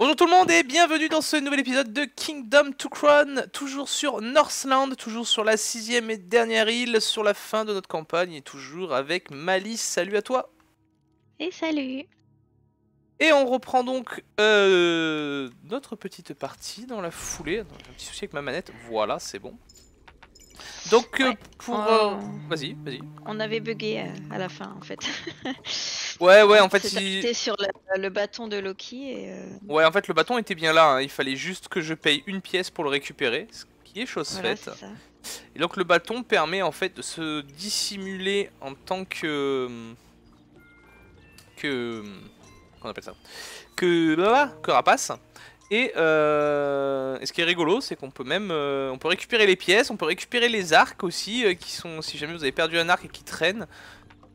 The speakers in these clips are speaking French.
Bonjour tout le monde et bienvenue dans ce nouvel épisode de Kingdom to Crown, toujours sur Northland, toujours sur la sixième et dernière île, sur la fin de notre campagne et toujours avec Malice. Salut à toi Et salut Et on reprend donc euh, notre petite partie dans la foulée. J'ai un petit souci avec ma manette, voilà c'est bon. Donc euh, Ouais, pour... on- euh, Vas-y, vas-y. On avait bugué euh, à la fin en fait. Ouais ouais en fait C'était il... sur le, le bâton de Loki et Ouais en fait le bâton était bien là, hein. il fallait juste que je paye une pièce pour le récupérer, ce qui est chose voilà, faite. Et donc le bâton permet en fait de se dissimuler en tant que que qu'on appelle ça? Que blablabla, que rapace. Et, euh, et ce qui est rigolo, c'est qu'on peut même euh, on peut récupérer les pièces, on peut récupérer les arcs aussi euh, qui sont si jamais vous avez perdu un arc et qui traînent.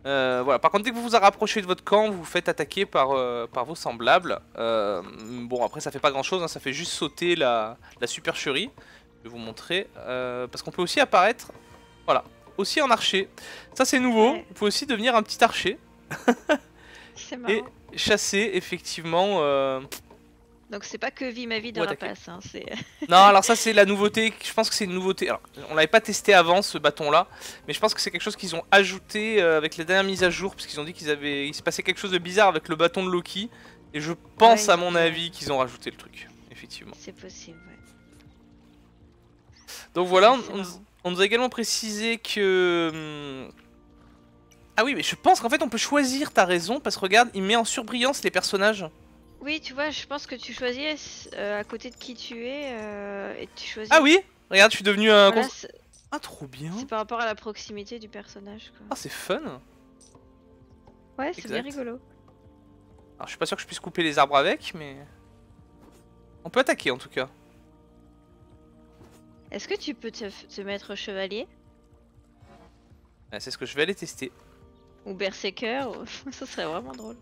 Euh, voilà. Par contre, dès que vous vous rapprochez de votre camp, vous vous faites attaquer par, par vos semblables. Bon, après, ça fait pas grand chose, ça fait juste sauter la, la supercherie. Je vais vous montrer. parce qu'on peut aussi apparaître. Voilà. Aussi en archer. Ça, c'est nouveau. Vous pouvez aussi devenir un petit archer. C'est marrant. Et chasser, effectivement. Donc c'est pas que vie ma vie de Ouais, rapace, hein, Non, alors ça, c'est la nouveauté. Je pense que c'est une nouveauté. Alors, on l'avait pas testé avant, ce bâton-là. Mais je pense que c'est quelque chose qu'ils ont ajouté euh, avec les dernières mises à jour. Parce qu'ils ont dit qu'ils avaient. Il se passait quelque chose de bizarre avec le bâton de Loki. Et je pense, Ouais, à mon avis, qu'ils ont rajouté le truc. Effectivement. c'est possible. Ouais. Donc voilà, on, on nous- marrant. on nous a également précisé que... hum, Ah oui, mais je pense qu'en fait on peut choisir, t'as raison, parce que regarde, il met en surbrillance les personnages. Oui, tu vois, je pense que tu choisis euh, à côté de qui tu es euh, et tu choisis. Ah oui Regarde, je suis devenu un... Voilà, Ah, trop bien c'est par rapport à la proximité du personnage. Quoi. Ah, c'est fun Ouais, c'est bien rigolo. Alors je suis pas sûr que je puisse couper les arbres avec, mais... On peut attaquer en tout cas. Est-ce que tu peux te, te mettre chevalier? Ouais, C'est ce que je vais aller tester. ou berserker ou- Ça serait vraiment drôle.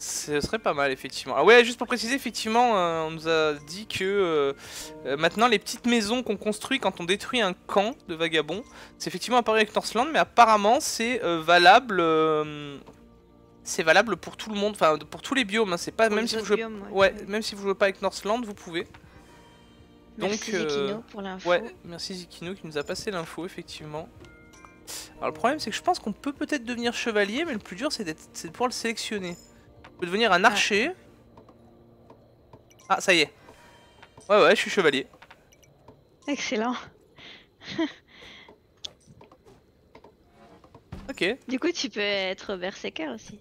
Ce serait pas mal, effectivement. Ah ouais, juste pour préciser, effectivement, euh, on nous a dit que euh, euh, maintenant les petites maisons qu'on construit quand on détruit un camp de vagabonds, c'est effectivement apparu avec Northland, mais apparemment c'est euh, valable. c'est valable pour tout le monde, enfin pour tous les biomes. hein, c'est pas Pour même si vous jouez, biomes, ouais. ouais, même si vous jouez pas avec Northland, vous pouvez. Merci Donc, euh, Zikino pour l'info. Ouais, merci Zikino qui nous a passé l'info, effectivement. Alors le problème c'est que je pense qu'on peut peut-être devenir chevalier, mais le plus dur c'est de pouvoir le sélectionner. Peut devenir un archer. Ah, ça y est. Ouais, ouais, je suis chevalier. Excellent. Ok. Du coup, tu peux être berserker aussi.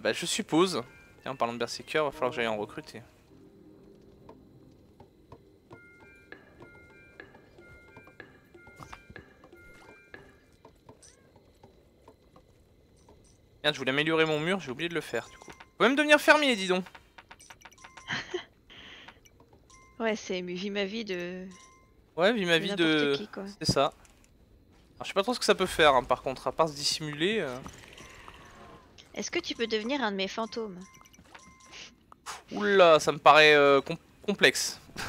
Bah, je suppose. Tiens, en parlant de Berserker, va falloir que j'aille en recruter. Merde, je voulais améliorer mon mur, j'ai oublié de le faire peux même devenir fermier, dis donc. Ouais, c'est vie ma vie de, Ouais, vu ma vie de. C'est ça. Alors, je sais pas trop ce que ça peut faire, hein, par contre, à part se dissimuler. euh. Est-ce que tu peux devenir un de mes fantômes? Oula, ça me paraît euh, com- complexe.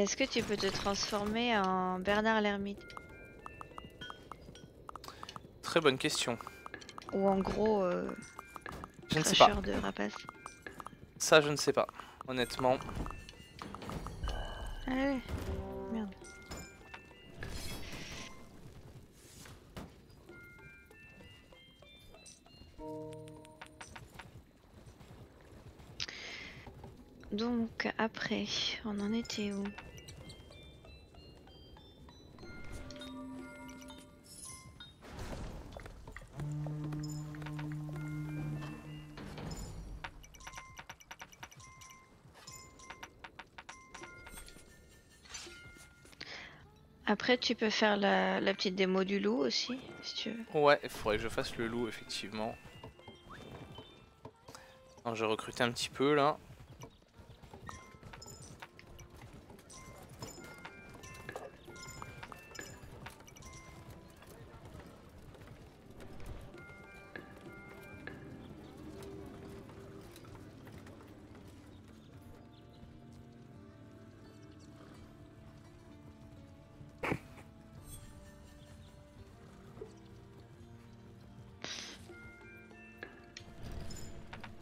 est-ce que tu peux te transformer en Bernard l'ermite? Très bonne question. Ou en gros euh, Je ne sais pas. cracheur de rapace Ça, je ne sais pas. Honnêtement. Ah Après, on en était où? Après, tu peux faire la, petite démo du loup aussi, si tu veux. Ouais, il faudrait que je fasse le loup, effectivement. Vais recruter un petit peu là.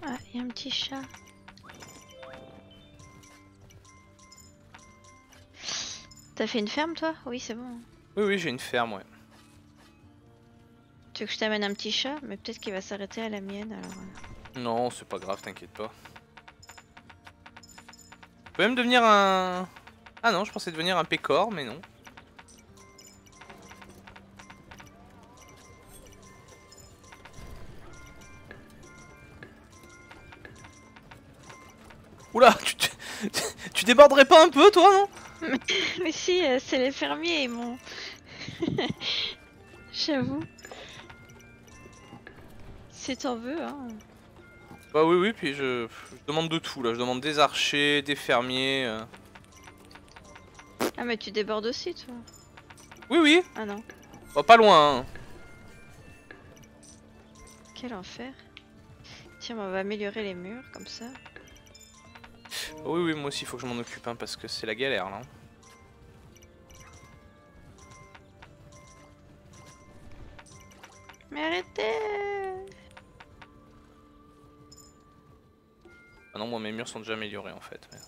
Il y a un petit chat. T'as fait une ferme toi? Oui, c'est bon. Oui, oui, j'ai une ferme, ouais. Tu veux que je t'amène un petit chat? Mais peut-être qu'il va s'arrêter à la mienne alors. Non, c'est pas grave, t'inquiète pas. Je peux même devenir un... Ah non, je pensais devenir un pécor, mais non. Déborderais pas un peu, toi, non Mais si, euh, c'est les fermiers, ils m'ont. J'avoue. Si t'en veux, hein. Bah oui, oui, puis je, je demande de tout, là. Je demande des archers, des fermiers... euh. Ah, mais tu débordes aussi, toi. Oui, oui, Ah non. bah, pas loin, hein. Quel enfer. Tiens, on va améliorer les murs, comme ça. Oui, oui, moi aussi, il faut que je m'en occupe, hein, parce que c'est la galère, là. Mais arrêtez Ah non, moi, mes murs sont déjà améliorés, en fait. mais-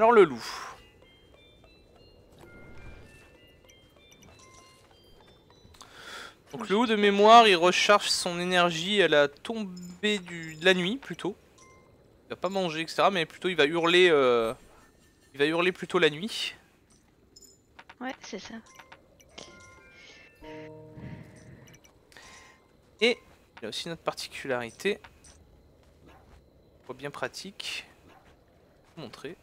Alors le loup. Donc le loup de mémoire, il recharge son énergie à la tombée du... de la nuit plutôt. Il va pas manger, etc. Mais plutôt il va hurler. euh, Il va hurler plutôt la nuit. Ouais, c'est ça. Et il a aussi notre particularité. Bien pratique. Je vais vous montrer.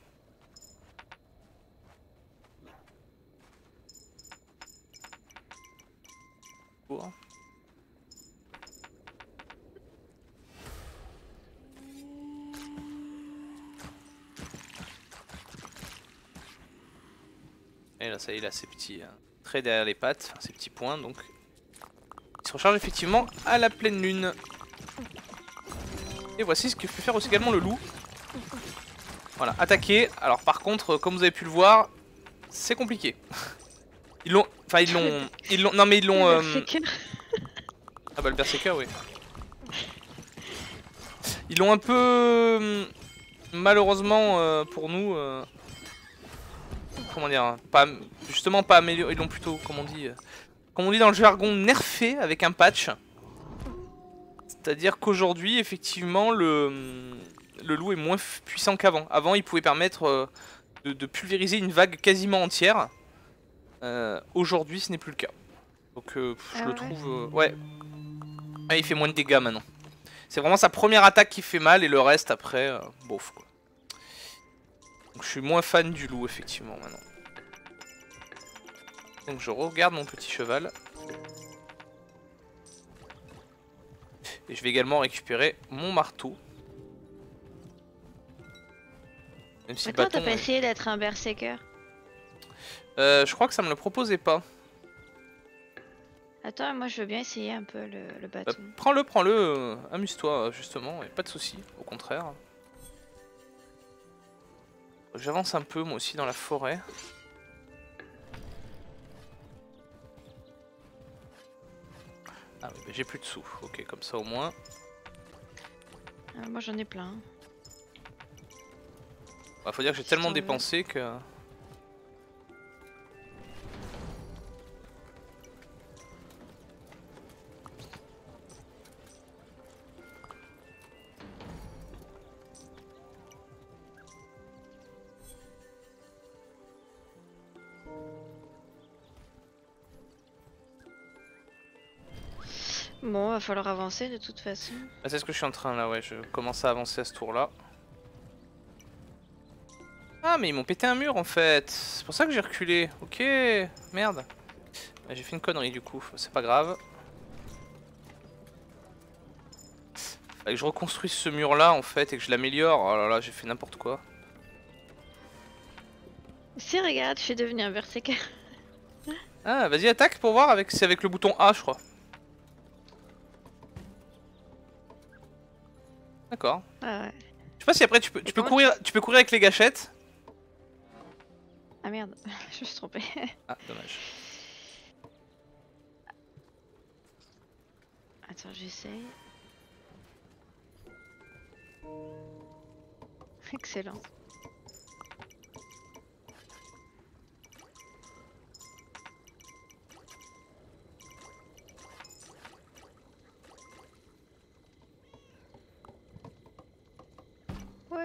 Là, ça y est, il a ses petits euh, traits derrière les pattes, ses petits points, donc il se recharge effectivement à la pleine lune. Et voici ce que peut faire aussi également le loup. Voilà, attaquer. Alors par contre, euh, comme vous avez pu le voir, c'est compliqué. Ils l'ont... Enfin ils l'ont... Ils l'ont... Non mais ils l'ont... euh. Ah bah le Berserker oui. Ils l'ont un peu... hum, Malheureusement euh, pour nous... euh, Comment dire hein, pas, Justement pas amélioré. Ils l'ont plutôt, comme on dit... euh, Comme on dit dans le jargon, nerfé avec un patch. C'est-à-dire qu'aujourd'hui, effectivement, le, le loup est moins puissant qu'avant. Avant, il pouvait permettre euh, de, de pulvériser une vague quasiment entière. Euh, Aujourd'hui, ce n'est plus le cas. Donc, euh, je Ah le ouais trouve... euh, ouais. Ah, il fait moins de dégâts maintenant. C'est vraiment sa première attaque qui fait mal et le reste après, bof quoi. Donc je suis moins fan du loup effectivement maintenant. Donc je regarde mon petit cheval. Et je vais également récupérer mon marteau. Même si Attends, t'as pas est- essayé d'être un berserker Euh, je crois que ça me le proposait pas. Attends, moi je veux bien essayer un peu le, le Bah, bâton. prends-le, prends-le, euh, amuse-toi justement, et pas de soucis, au contraire. J'avance un peu moi aussi dans la forêt. J'ai plus de sous, ok, comme ça au moins. Ah, moi j'en ai plein. Bah, faut dire que j'ai tellement dépensé que... falloir avancer de toute façon. Ah, c'est ce que je suis en train là, ouais, je commence à avancer à ce tour là. Ah mais ils m'ont pété un mur en fait, c'est pour ça que j'ai reculé, ok, merde. Ah, J'ai fait une connerie du coup, c'est pas grave. Fallait que je reconstruise ce mur là en fait et que je l'améliore, oh là là j'ai fait n'importe quoi. Si, regarde, je suis devenu un berserker. Ah vas-y attaque pour voir, avec c'est avec le bouton A je crois. D'accord. Ah ouais. Je sais pas si après tu peux, tu peux courir, tu peux courir avec les gâchettes. Ah merde, je me suis trompée. Ah, dommage. Attends, j'essaye. Excellent.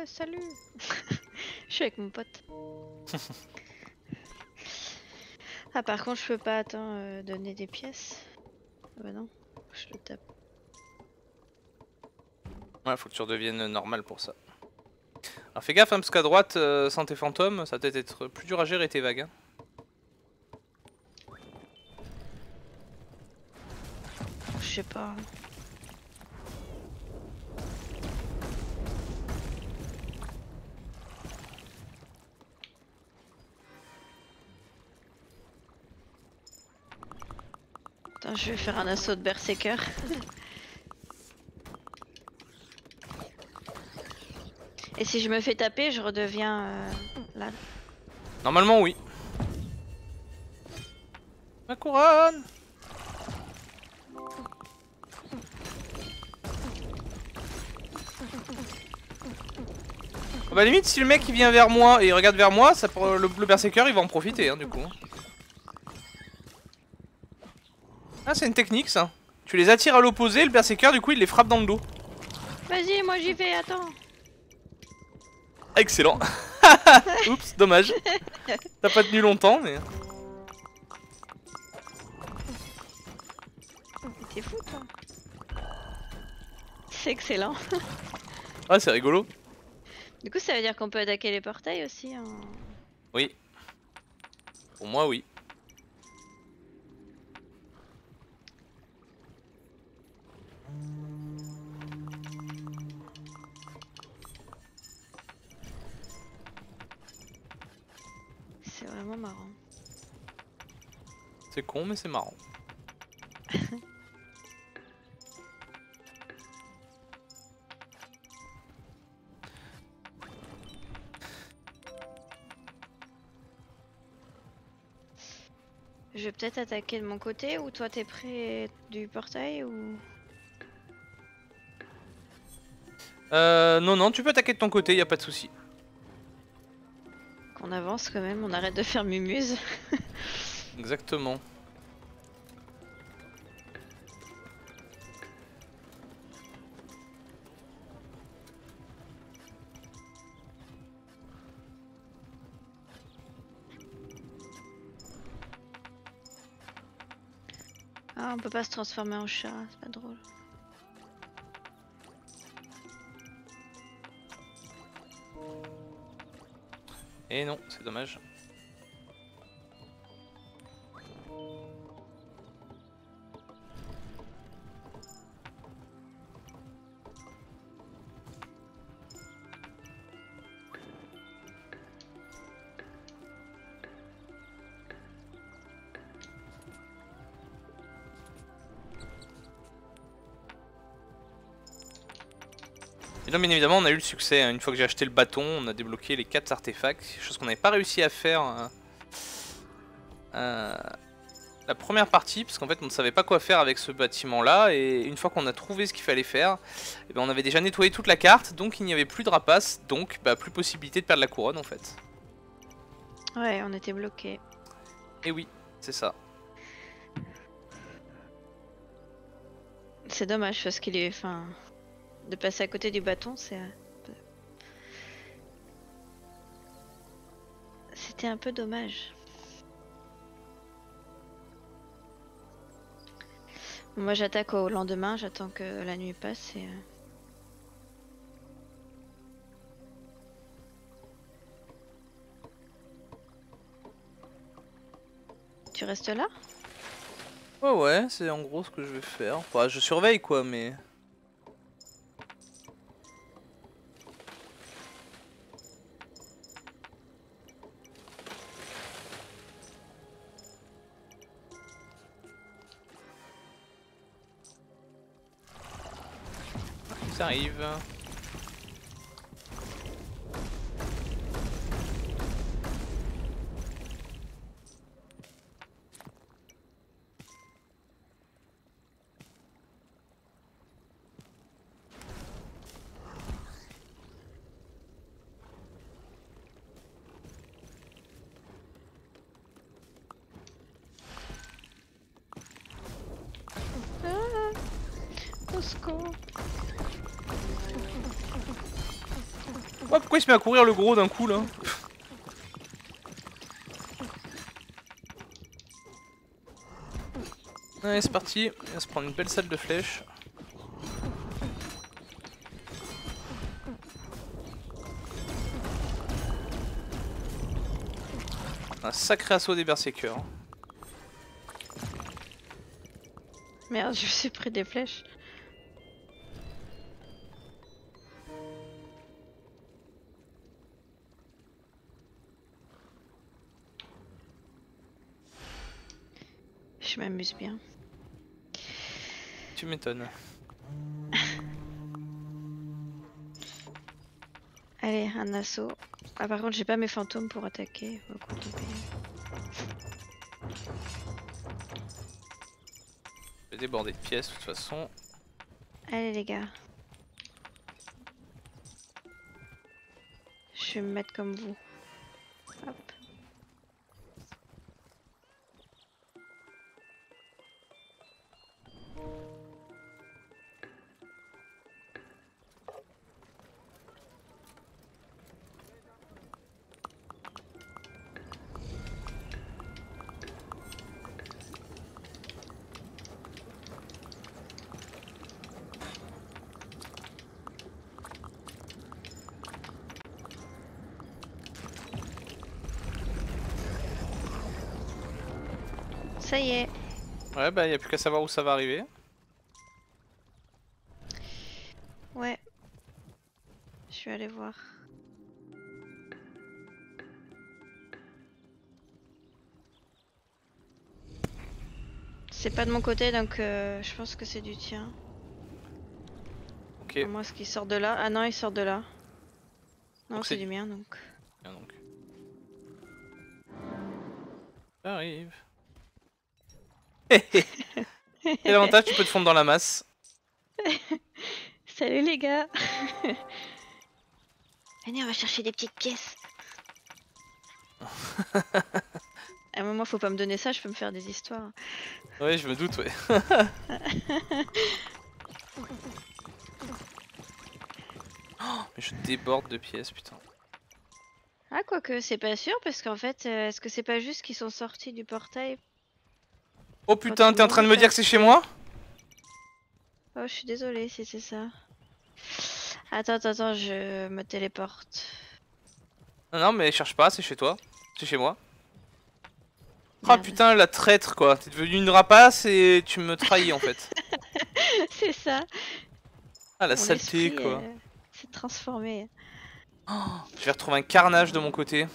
Ouais, salut Je suis avec mon pote. ah par contre je peux pas attends euh, donner des pièces. Ah bah non, je le tape. Ouais, faut que tu redeviennes normal pour ça. Alors fais gaffe, hein, parce qu'à droite, euh, sans tes fantômes, ça va peut-être être plus dur à gérer tes vagues. hein. Je sais pas. Je vais faire un assaut de berserker. Et si je me fais taper, je redeviens euh, là. Normalement, oui. Ma couronne Ah Bah limite si le mec il vient vers moi et il regarde vers moi, ça le, le berserker il va en profiter hein, du coup. Ah c'est une technique ça. Tu les attires à l'opposé, le berserker du coup il les frappe dans le dos. Vas-y, moi j'y vais, attends. Excellent. Oups, dommage. T'as pas tenu longtemps mais... Mais T'es fou toi. C'est excellent. Ah c'est rigolo. Du coup, ça veut dire qu'on peut attaquer les portails aussi. hein. Oui. Pour moi oui. Vraiment marrant. C'est con mais c'est marrant. Je vais peut-être attaquer de mon côté ou toi t'es près du portail ou... Euh, non, non, tu peux attaquer de ton côté, y a pas de souci. Qu'on avance quand même, on arrête de faire mumuse. Exactement. Ah, on peut pas se transformer en chat, c'est pas drôle. Et non, c'est dommage. Et donc bien évidemment on a eu le succès, hein. une fois que j'ai acheté le bâton, on a débloqué les 4 artefacts, chose qu'on n'avait pas réussi à faire euh, euh, la première partie, parce qu'en fait on ne savait pas quoi faire avec ce bâtiment là, et une fois qu'on a trouvé ce qu'il fallait faire, eh ben, on avait déjà nettoyé toute la carte, donc il n'y avait plus de rapaces, donc bah, plus possibilité de perdre la couronne en fait. Ouais, on était bloqué. Et oui, c'est ça. C'est dommage parce qu'il est. Enfin. De passer à côté du bâton, c'est. C'était un peu dommage. Moi j'attaque au lendemain, j'attends que la nuit passe et. euh, Tu restes là? Ouais ouais, c'est en gros ce que je vais faire. Enfin, je surveille quoi, mais... aí, velho. Let's go. Pourquoi il se met à courir le gros d'un coup là Allez, c'est parti. On va se prendre une belle salle de flèches. Un sacré assaut des berserkers. Merde, je suis pris des flèches. M'amuse bien. Tu m'étonnes. Allez, un assaut. Ah par contre j'ai pas mes fantômes pour attaquer. Au coup. Je vais déborder de pièces de toute façon. Allez les gars. Je vais me mettre comme vous. Ça y est. Ouais, bah y a plus qu'à savoir où ça va arriver. Ouais. Je vais aller voir. C'est pas de mon côté donc euh, je pense que c'est du tien. Ok. À moins ce qu'il sort de là. Ah non, il sort de là. Non, c'est du mien donc. Bien donc. Arrive. Et l'avantage, tu peux te fondre dans la masse. Salut les gars Venez, on va chercher des petites pièces. À un moment, faut pas me donner ça, je peux me faire des histoires. Ouais, je me doute, ouais. Oh, mais je déborde de pièces, putain. Ah, quoique, c'est pas sûr, parce qu'en fait, euh, est-ce que c'est pas juste qu'ils sont sortis du portail Oh putain, t'es en train de me dire que c'est chez moi Oh, je suis désolée si c'est ça. Attends, attends, attends, je me téléporte. Non, non, mais cherche pas, c'est chez toi. C'est chez moi. Oh Merde. putain, la traître quoi. T'es devenue une rapace et tu me trahis en fait. c'est ça. Ah, la mon saleté quoi. euh, s'est transformé. Je vais retrouver un carnage de mon côté.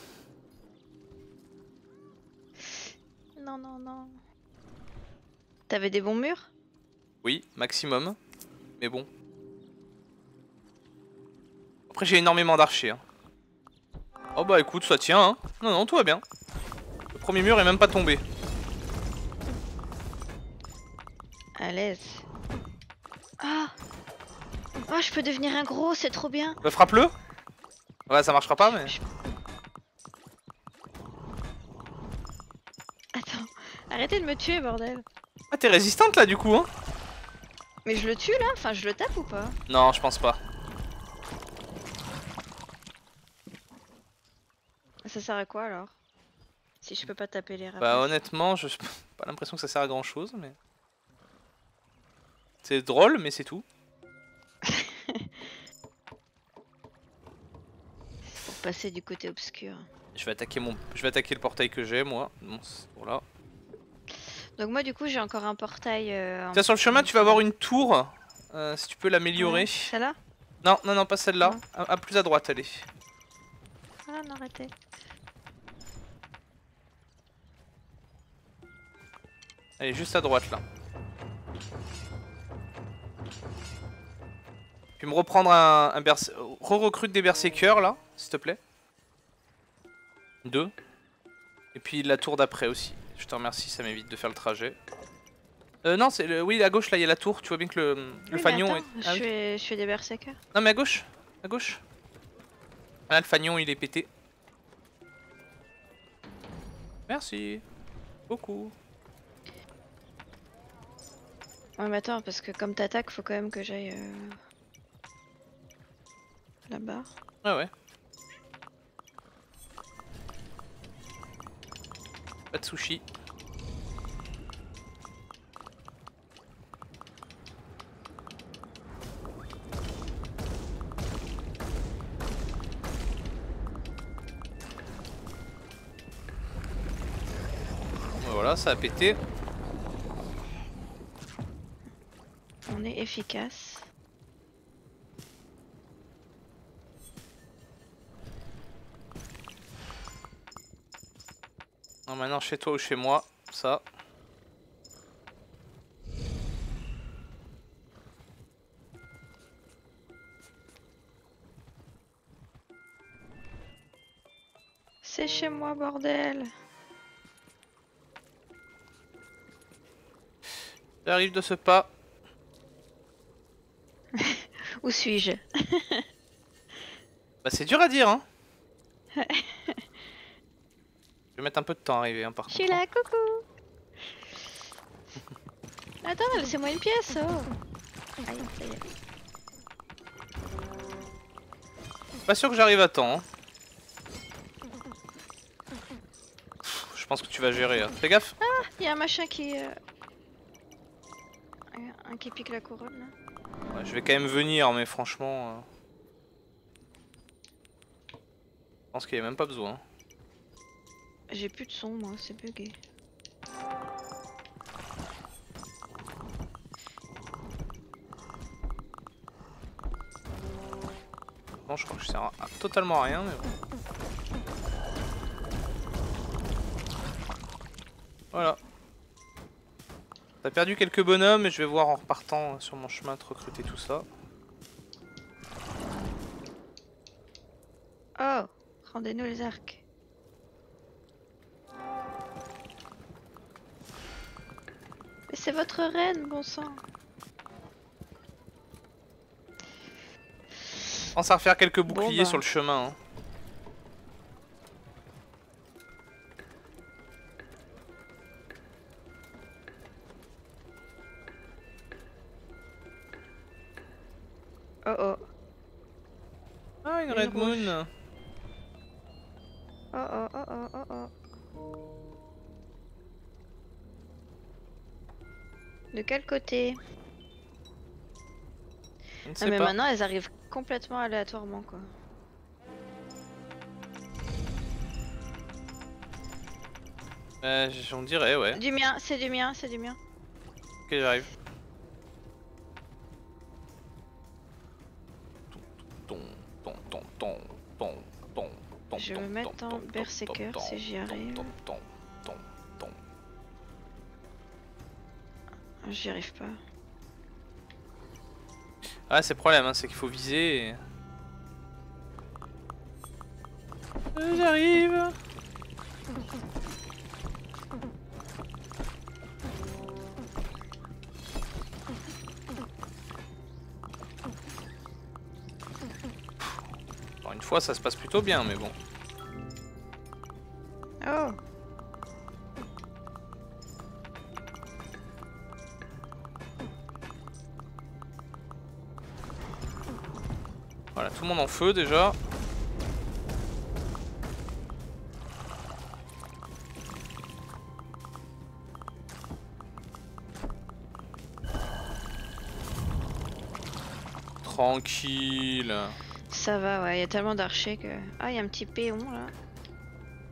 Non, non, non. T'avais des bons murs? Oui, maximum. Mais bon. Après, j'ai énormément d'archers. hein. Oh bah écoute, ça tient. Hein. Non, non, tout va bien. Le premier mur est même pas tombé. À l'aise. Ah Oh, je peux devenir un gros, c'est trop bien. Bah, frappe-le. Ouais, ça marchera pas, mais. Attends, arrêtez de me tuer, bordel. Ah, t'es résistante là du coup, hein Mais je le tue là Enfin, je le tape ou pas? Non, je pense pas. Ça sert à quoi alors? Si je peux pas taper les rapaces. Bah, honnêtement, je pas l'impression que ça sert à grand chose, mais. C'est drôle, mais c'est tout. Pour passer du côté obscur. Je vais attaquer mon, je vais attaquer le portail que j'ai, moi. Bon, c'est- voilà. Donc moi du coup j'ai encore un portail. Euh, Tiens, sur le chemin, tu vas avoir une tour. euh, si tu peux l'améliorer. Ouais, Celle-là Non, non, non, pas celle-là. À, à plus à droite, allez. Ah non, arrêtez. Est juste à droite là. Puis me reprendre un, un berse... Re-recrute des berserkers là, s'il te plaît. Deux. Et puis la tour d'après aussi. Je te remercie, ça m'évite de faire le trajet. Euh, non, c'est le... oui, à gauche là, il y a la tour. Tu vois bien que le, le Oui, fanion attends, est. je, Ah oui. fais, je fais des berserkers. Non, mais à gauche. À gauche. Ah, le fanion il est pété. Merci. Beaucoup. Ouais, mais attends, parce que comme t'attaques, faut quand même que j'aille euh, là-bas. Ouais, ouais. Pas de sushi. Voilà, ça a pété. On est efficace. Maintenant chez toi ou chez moi, ça. C'est chez moi, bordel. J'arrive de ce pas. Où suis-je? Bah c'est dur à dire hein. Je vais mettre un peu de temps à arriver hein, par Je contre. suis là, coucou. Attends, laissez-moi une pièce. Oh. Aïe, ça y est. Pas sûr que j'arrive à temps. hein. Je pense que tu vas gérer. hein. Fais gaffe. Il y a un machin qui. euh, Un un qui pique la couronne là. Ouais, je vais quand même venir mais franchement... euh, Je pense qu'il n'y a même pas besoin. J'ai plus de son, moi, c'est bugué. Bon je crois que je sers à- à totalement à rien mais bon. Voilà. T'as perdu quelques bonhommes et je vais voir en repartant sur mon chemin de recruter tout ça. Oh Rendez-nous les arcs. C'est votre reine, bon sang. Pense à refaire quelques boucliers bah. sur le chemin. hein. Quel côté Je ne Ah mais pas. maintenant elles arrivent complètement aléatoirement quoi. Euh, J'en dirais, ouais. Du mien, c'est du mien, c'est du mien. Ok, j'arrive. Je vais me mettre en berserker si j'y arrive. J'y arrive pas. Ah, c'est le problème, hein, c'est qu'il faut viser. et- Euh, J'arrive. Encore une fois, ça se passe plutôt bien, mais bon. En feu déjà. Tranquille. Ça va, ouais, il y a tellement d'archers que. Ah, il y a un petit péon là.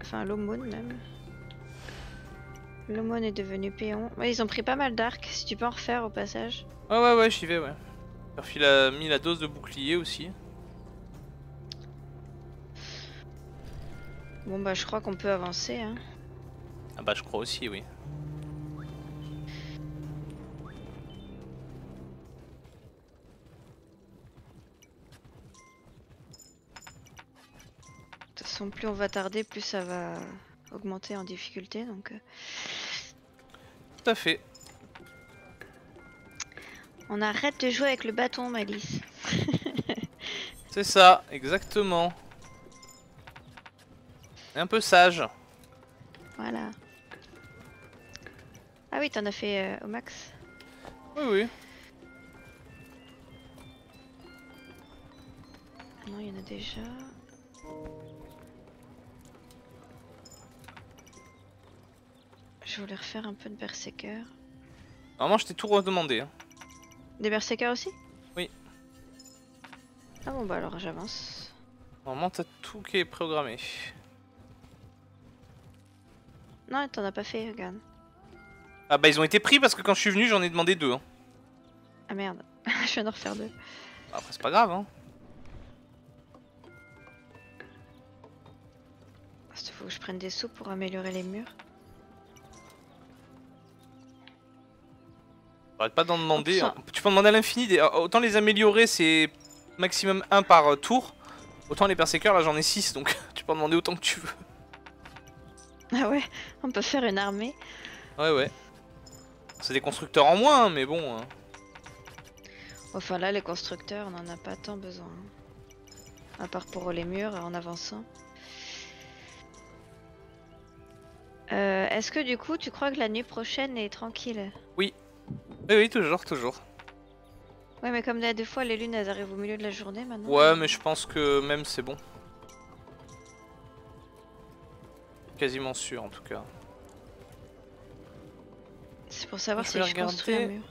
Enfin, l'aumône même. L'aumône est devenu péon. Ouais, ils ont pris pas mal d'arcs, si tu peux en refaire au passage. Ouais, ouais, ouais, j'y vais, ouais. Perfi a mis la dose de bouclier aussi. Bon, bah, je crois qu'on peut avancer, hein. Ah bah, je crois aussi, oui. De toute façon, plus on va tarder, plus ça va augmenter en difficulté, donc. euh, Tout à fait. On arrête de jouer avec le bâton, Malice. C'est ça, exactement. Et un peu sage. Voilà. Ah oui, t'en as fait euh, au max. Oui, oui. Ah non, il y en a déjà. Je voulais refaire un peu de berserker. Normalement, je t'ai tout redemandé. hein. Des berserkers aussi? Oui. Ah bon bah alors j'avance. Normalement, t'as tout qui est programmé. Non, t'en as pas fait, regarde. Ah bah, ils ont été pris parce que quand je suis venu, j'en ai demandé deux. hein. Ah merde, je viens d'en refaire deux. Après, c'est pas grave, hein. Il faut que je prenne des sous pour améliorer les murs. Arrête pas d'en demander. Hein. Tu peux en demander à l'infini. des- Autant les améliorer, c'est maximum 1 par euh, tour. Autant les berserkers, là j'en ai 6, donc tu peux en demander autant que tu veux. Ah ouais, on peut faire une armée. Ouais, ouais. C'est des constructeurs en moins, mais bon. hein. Enfin là, les constructeurs, on en a pas tant besoin. hein. À part pour les murs en avançant. Euh, Est-ce que du coup, tu crois que la nuit prochaine est tranquille? Oui, oui, toujours, toujours. Ouais, mais comme là, des fois, les lunes, elles arrivent au milieu de la journée maintenant. Ouais, mais je pense que même c'est bon. Quasiment sûr en tout cas. C'est pour savoir Je si je construis un mur.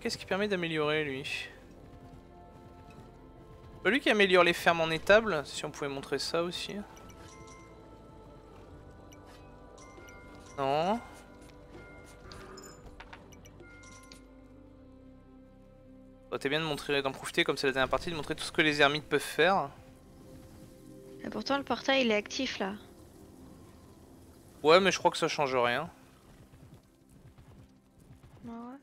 Qu'est-ce qui permet d'améliorer lui? Pas lui qui améliore les fermes en étable, si on pouvait montrer ça aussi. Non. Ça t'es bien de montrer, d'en profiter comme c'est la dernière partie, de montrer tout ce que les ermites peuvent faire. Et pourtant, le portail, il est actif là. Ouais, mais je crois que ça change rien. Ah ouais.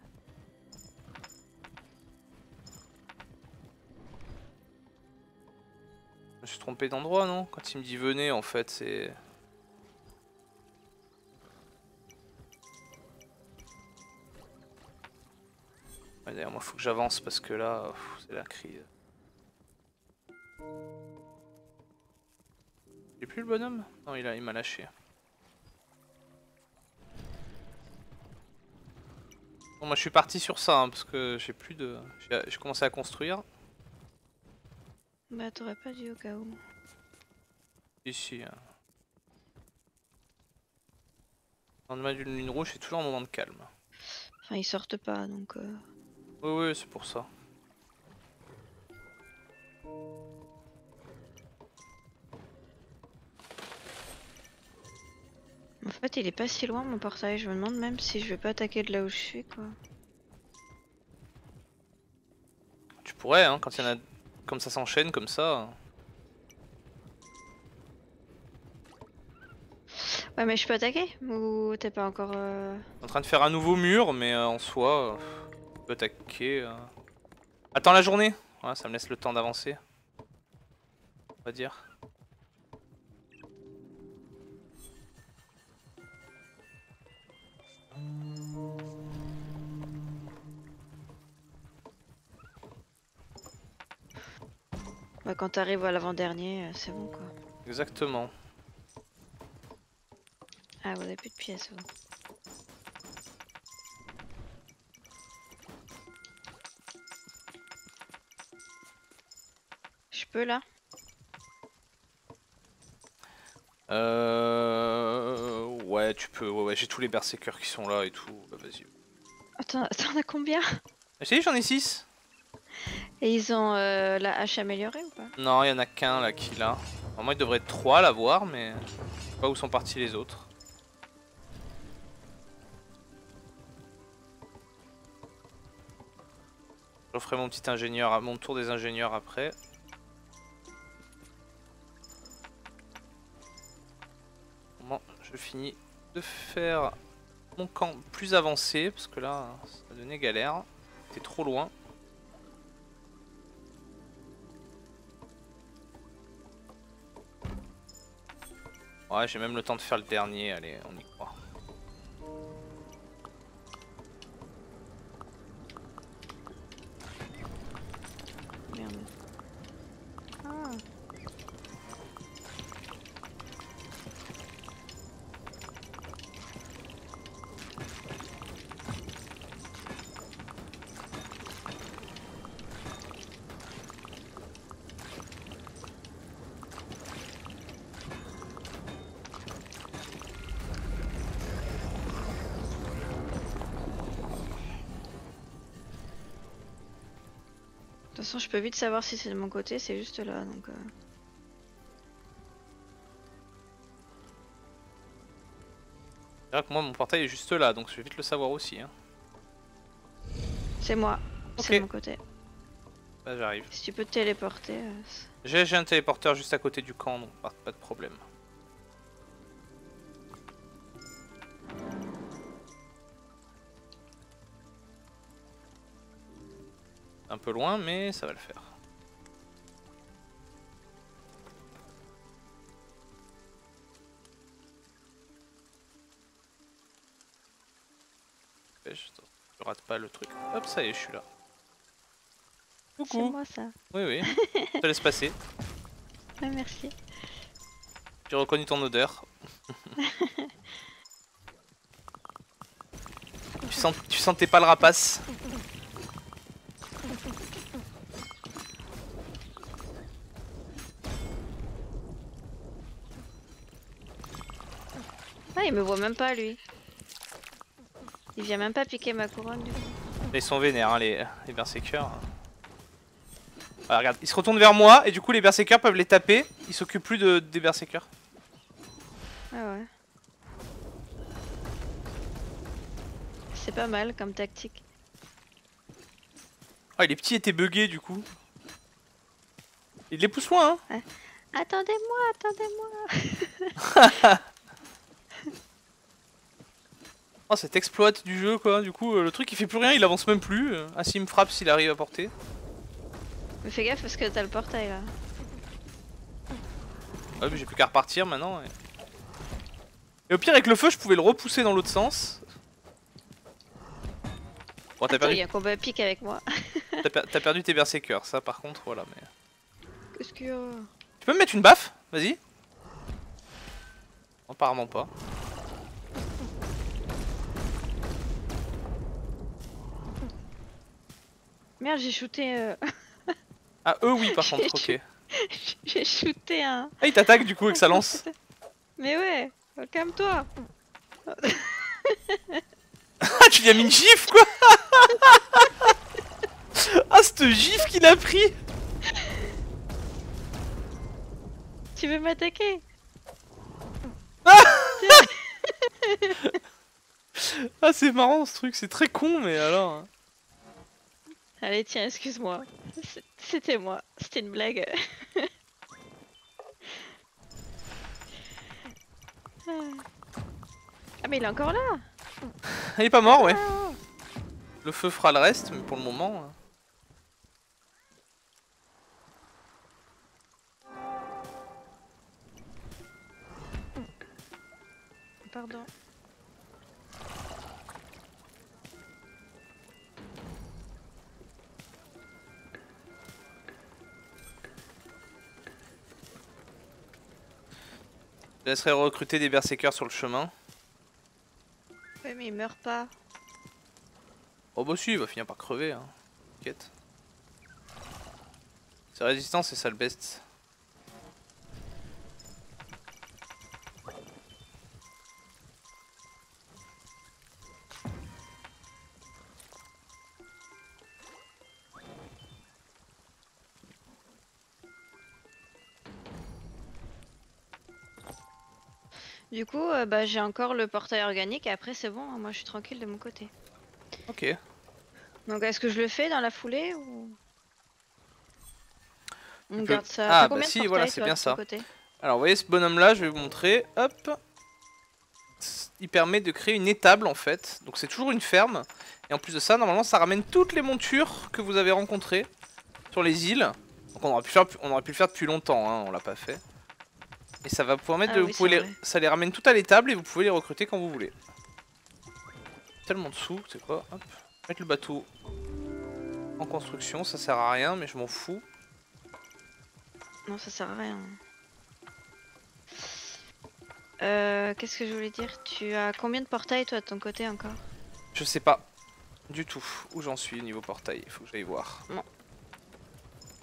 Je me suis trompé d'endroit, non? Quand il me dit venez, en fait, c'est... Ouais, D'ailleurs, moi, faut que j'avance parce que là, c'est la crise. Est plus le bonhomme? Non, il a- il m'a lâché. Bon, moi, je suis parti sur ça, hein, parce que j'ai plus de... J'ai j'ai commencé à construire. Bah, t'aurais pas dû au cas où. Ici. Hein. Le lendemain d'une lune rouge, c'est toujours un moment de calme. Enfin, ils sortent pas donc. euh, Oui, oui, c'est pour ça. En fait, il est pas si loin mon portail. Je me demande même si je vais pas attaquer de là où je suis quoi. Tu pourrais, hein, quand il y en a. Comme ça s'enchaîne, comme ça. Ouais, mais je peux attaquer? Ou t'es pas encore. euh, En train de faire un nouveau mur, mais euh, en soi, euh, tu peux attaquer. euh. Attends la journée Ouais, ça me laisse le temps d'avancer. On va dire. Bah, quand t'arrives à l'avant-dernier, euh, c'est bon quoi. Exactement. Ah, vous avez plus de pièces vous. Je peux là? Euh... Ouais, tu peux. Ouais, ouais, j'ai tous les berserkers qui sont là et tout. Bah, vas-y. Attends, t'en as combien? Si, j'en ai 6. Et ils ont euh, la hache améliorée ou pas? Non, il y en a qu'un là qui l'a. Normalement, il devrait être 3 à l'avoir, mais je sais pas où sont partis les autres. Je ferai mon petit ingénieur, à mon tour des ingénieurs après. Bon, je finis de faire mon camp plus avancé parce que là, ça donné galère. T'es trop loin. Ouais, j'ai même le temps de faire le dernier, allez, on y je peux vite savoir si c'est de mon côté, c'est juste là, donc... euh. C'est vrai que moi mon portail est juste là, donc je vais vite le savoir aussi. Hein. C'est moi, c'est de mon côté. Bah j'arrive. Si tu peux te téléporter... euh, J'ai j'ai un téléporteur juste à côté du camp, donc pas, pas de problème. Un peu loin, mais ça va le faire. Ouais, Je, rate pas le truc. Hop, ça y est, je suis là. C'est Coucou. moi ça. Oui, oui. je te laisse passer. Ouais, merci. J'ai reconnu ton odeur. tu, sens, tu sentais pas le rapace il me voit même pas lui. Il vient même pas piquer ma couronne du coup. Ils sont vénères, hein, les, les berserkers. Voilà, regarde, ils se retournent vers moi et du coup les berserkers peuvent les taper. Ils s'occupent plus de, des berserkers. Ah ouais. C'est pas mal comme tactique. Ah, les petits étaient buggés du coup. Ils les poussent loin, hein. Attendez-moi, attendez-moi. Oh, cet exploit du jeu quoi. Du coup, euh, le truc il fait plus rien, il avance même plus. Euh, Ah, s'il me frappe, s'il arrive à porter. Mais fais gaffe parce que t'as le portail là. Ouais, mais j'ai plus qu'à repartir maintenant. Et... et au pire, avec le feu, je pouvais le repousser dans l'autre sens. Bon, t'as Attends, il perdu, y a un combat pique avec moi. t'as per- t'as perdu tes berserkers, ça par contre, voilà. Mais... Qu'est-ce qu'il y a? Tu peux me mettre une baffe? Vas-y. Apparemment pas. Merde, j'ai shooté. euh, Ah, eux, oui, par contre, ok. j'ai shooté un. Ah, il t'attaque du coup avec sa lance. Mais ouais, calme-toi. Ah, tu lui as mis une gifle quoi Ah, cette gifle qu'il a pris Tu veux m'attaquer? Ah, c'est marrant ce truc, c'est très con, mais alors. Allez, tiens, excuse-moi. C'était moi. C'était une blague. ah, mais il est encore là Il est pas mort, ouais. Ah. Le feu fera le reste, mais pour le moment. hein. Pardon. Je laisserai recruter des berserkers sur le chemin. Ouais, mais il meurt pas. Oh bah si, il va finir par crever, hein. T'inquiète. Sa résistance, c'est ça le best. Du coup, euh, bah, j'ai encore le portail organique et après c'est bon, hein, moi je suis tranquille de mon côté. Ok. Donc est-ce que je le fais dans la foulée ou on peux- garde ça Ah, bah si, voilà, c'est bien ça. Alors, vous voyez ce bonhomme là, je vais vous montrer. Hop. Il permet de créer une étable en fait. Donc, c'est toujours une ferme. Et en plus de ça, normalement, ça ramène toutes les montures que vous avez rencontrées sur les îles. Donc, on aurait pu, faire, on aurait pu le faire depuis longtemps, hein, on l'a pas fait. Et ça va vous permettre Ah de. oui, vous pouvez les- ça les ramène tout à l'étable et vous pouvez les recruter quand vous voulez. Tellement dessous, c'est quoi Hop. Mettre le bateau en construction, ça sert à rien, mais je m'en fous. Non, ça sert à rien. Euh, Qu'est-ce que je voulais dire? Tu as combien de portails toi de ton côté encore? Je sais pas du tout où j'en suis niveau portail, il faut que j'aille voir.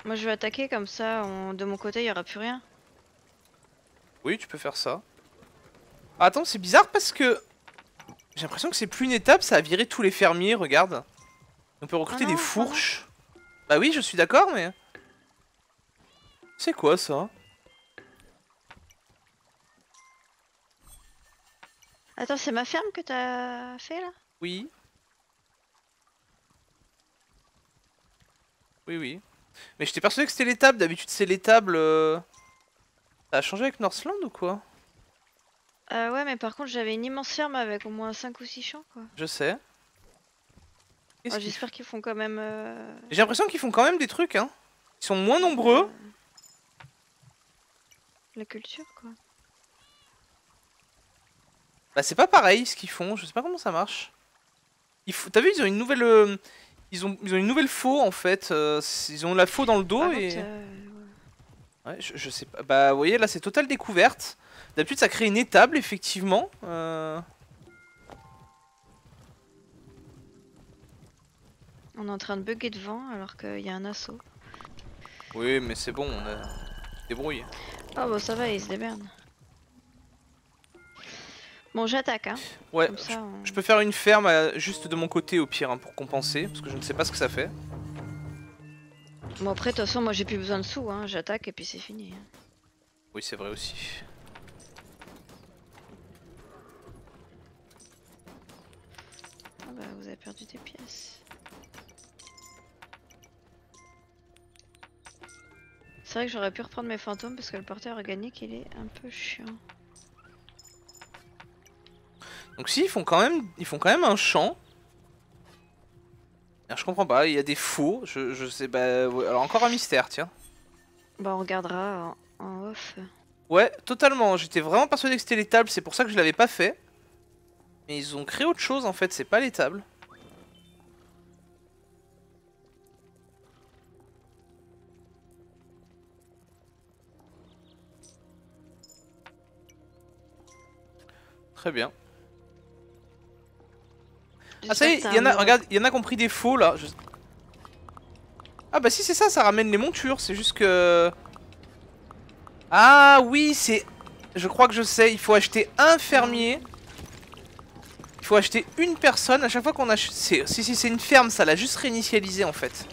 Moi je vais attaquer comme ça, on- de mon côté il y aura plus rien. Oui, tu peux faire ça. Attends, c'est bizarre parce que j'ai l'impression que c'est plus une étape, ça a viré tous les fermiers, regarde. On peut recruter Ah des fourches. Bah oui, je suis d'accord, mais... C'est quoi ça? Attends, c'est ma ferme que t'as fait là? Oui. Oui, oui. Mais j'étais persuadé que c'était l'étable. D'habitude, c'est l'étable. Ça a changé avec Northland ou quoi? Euh, Ouais, mais par contre, j'avais une immense ferme avec au moins 5 ou 6 champs quoi. Je sais. Oh, J'espère qu'ils font quand même. euh, J'ai l'impression qu'ils font quand même des trucs, hein. Ils sont moins nombreux. euh, La culture quoi. Bah c'est pas pareil ce qu'ils font, je sais pas comment ça marche. Faut... T'as vu, ils ont une nouvelle... euh, Ils ont... ils ont une nouvelle faux en fait. Ils ont la faux dans le dos Par et... contre, ouais. Je, je sais pas. Bah vous voyez là c'est totale découverte. D'habitude ça crée une étable effectivement. euh, On est en train de bugger devant alors qu'il y a un assaut. Oui mais c'est bon, on a... débrouille. Oh bah ça va, ils se démerdent. Bon, j'attaque hein. Ouais, Comme ça, on- je peux faire une ferme euh, juste de mon côté au pire hein, pour compenser. Parce que je ne sais pas ce que ça fait. Bon après, de toute façon, moi j'ai plus besoin de sous, hein. j'attaque et puis c'est fini. hein. Oui c'est vrai aussi. Ah bah vous avez perdu des pièces. C'est vrai que j'aurais pu reprendre mes fantômes parce que le porteur organique il est un peu chiant. Donc si ils font quand même, ils font quand même un champ. Alors, je comprends pas, il y a des faux, je, je sais, bah, ouais, alors encore un mystère, tiens. Bah on regardera en, en off. Ouais, totalement, j'étais vraiment persuadé que c'était les tables, c'est pour ça que je l'avais pas fait. Mais ils ont créé autre chose en fait, c'est pas les tables. Très bien. Ah ça y est, il y en a, un regarde, il y en a qui ont pris des faux là. je- Ah bah si c'est ça, ça ramène les montures, c'est juste que... Ah oui, c'est... Je crois que je sais, il faut acheter un fermier. Il faut acheter une personne à chaque fois qu'on achète... Si si c'est une ferme, ça l'a juste réinitialisé en fait.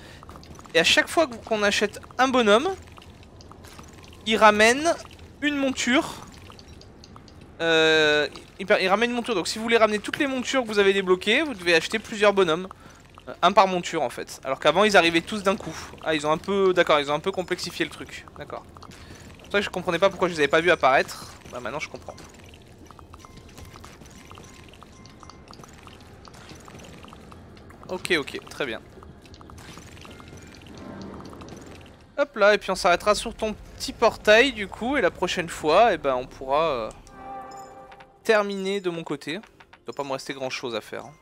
Et à chaque fois qu'on achète un bonhomme, il ramène une monture. Euh, il, ramène une monture, donc si vous voulez ramener toutes les montures que vous avez débloquées, vous devez acheter plusieurs bonhommes. Euh, Un par monture en fait. Alors qu'avant ils arrivaient tous d'un coup. Ah ils ont un peu... D'accord, ils ont un peu complexifié le truc. D'accord. C'est pour ça que je comprenais pas pourquoi je les avais pas vus apparaître. Bah maintenant je comprends. Ok ok, très bien. Hop là, et puis on s'arrêtera sur ton petit portail du coup, et la prochaine fois, eh ben, on pourra euh, terminer de mon côté. Il doit pas me rester grand chose à faire. hein.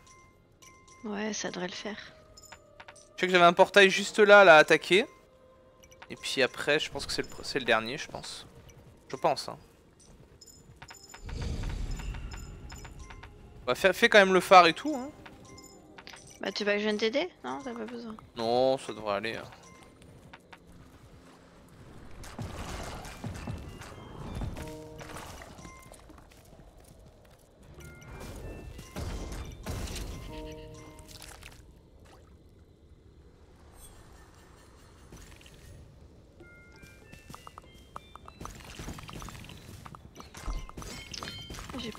Ouais, ça devrait le faire. Je sais que j'avais un portail juste là, là, à attaquer. Et puis après, je pense que c'est le, le dernier, je pense. Je pense, hein. Bah, fais, fais quand même le phare et tout, hein. Bah tu veux que je vienne t'aider? Non, t'as pas besoin. Non, ça devrait aller. hein.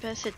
Assez de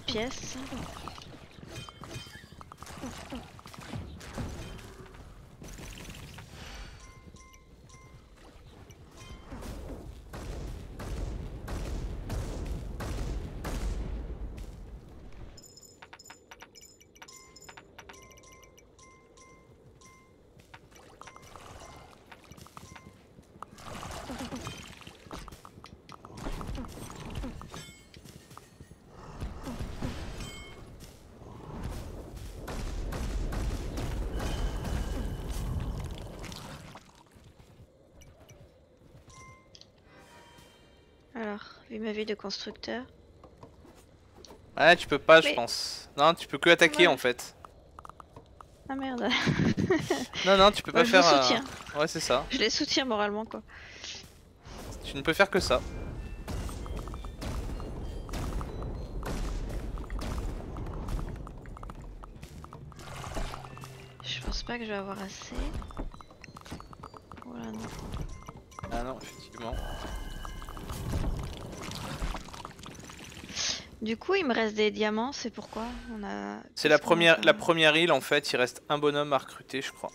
vu de constructeur. Ouais, tu peux pas, je pense. Non, tu peux que attaquer Ouais. en fait. Ah merde. Non, non, tu peux pas Bah, je les faire. euh, soutiens. Ouais, c'est ça. Je les soutiens moralement quoi. Tu ne peux faire que ça. Je pense pas que je vais avoir assez. Voilà, non. Ah non, effectivement. Du coup, il me reste des diamants, c'est pourquoi on a. C'est la a première, la première île en fait, il reste un bonhomme à recruter, je crois.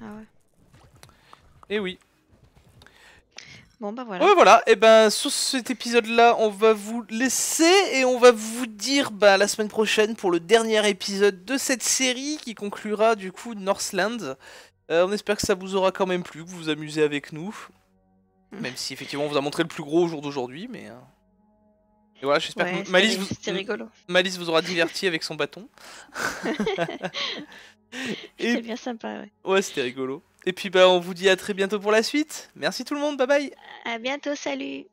Ah ouais. Et oui. Bon bah voilà. Ouais, voilà, et ben sur cet épisode-là, on va vous laisser et on va vous dire bah, la semaine prochaine pour le dernier épisode de cette série qui conclura du coup Northland. Euh, on espère que ça vous aura quand même plu, que vous vous amusez avec nous. Même si effectivement on vous a montré le plus gros au jour d'aujourd'hui, mais. Et voilà, j'espère Ouais, que Malice vous... rigolo. Malice vous aura diverti avec son bâton. Et- C'était bien sympa, ouais. Ouais, c'était rigolo. Et puis bah on vous dit à très bientôt pour la suite. Merci tout le monde, bye bye À bientôt, salut